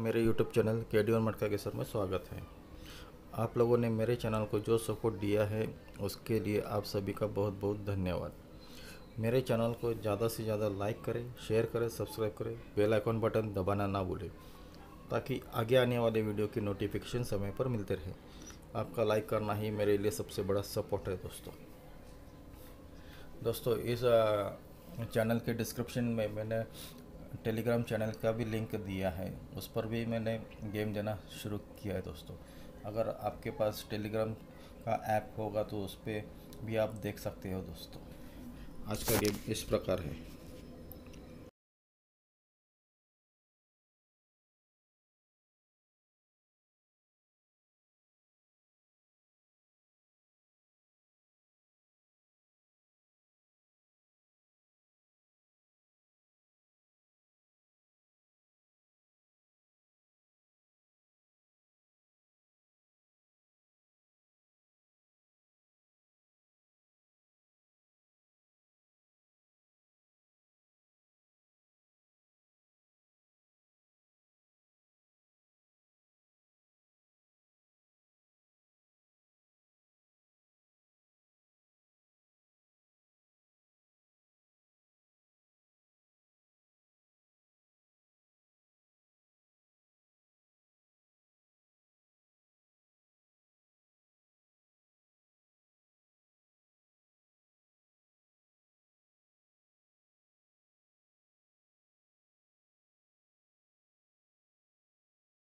मेरे YouTube channel के D मटका के सर में स्वागत है। आप लोगों ने मेरे चैनल को जो सपोर्ट दिया है, उसके लिए आप सभी का बहुत बहुत धन्यवाद। मेरे चैनल को ज़्यादा से ज़्यादा लाइक करें, शेयर करें, सब्सक्राइब करें, बेल आइकॉन बटन दबाना ना भूलें, ताकि आगे आने वाले वीडियो की नोटिफिकेशन समय पर मिलते रहे। आपका लाइक करना ही मेरे लिए सबसे बड़ा सपोर्ट है दोस्तों। दोस्तों, इस चैनल के डिस्क्रिप्शन में मैंने टेलीग्राम चैनल का भी लिंक दिया है, उस पर भी मैंने गेम देना शुरू किया है दोस्तों। अगर आपके पास टेलीग्राम का ऐप होगा तो उस पर भी आप देख सकते हो दोस्तों। आज का गेम इस प्रकार है।